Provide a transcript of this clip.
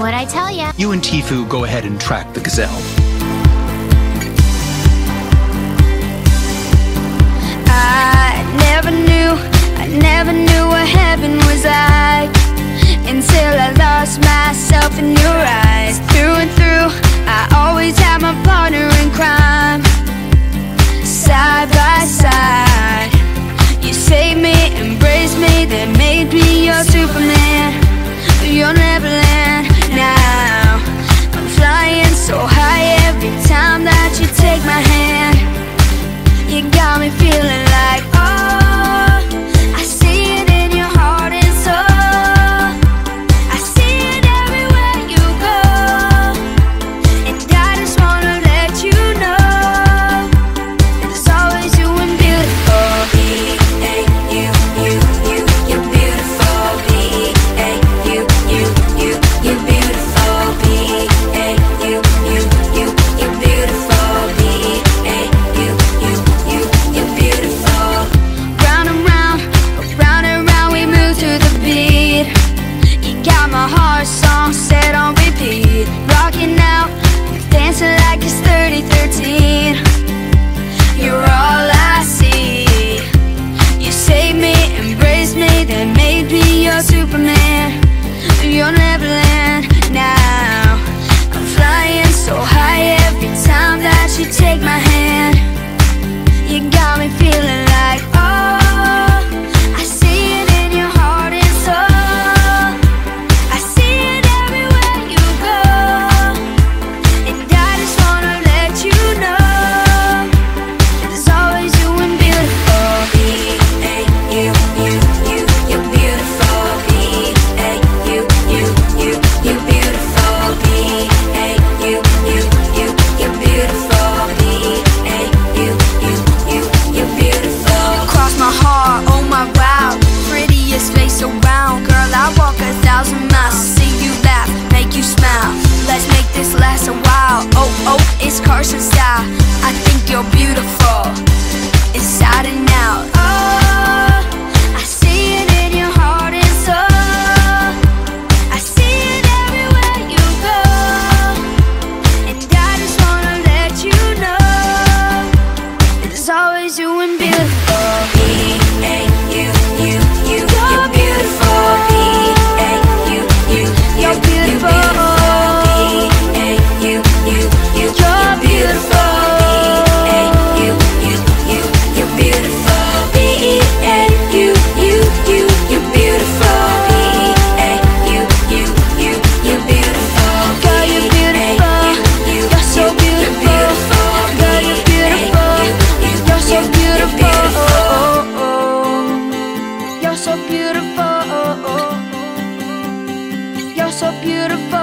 What I tell ya? You and Tiifu go ahead and track the gazelle. I never knew, I never knew what heaven was. you'll never let Martian style so beautiful.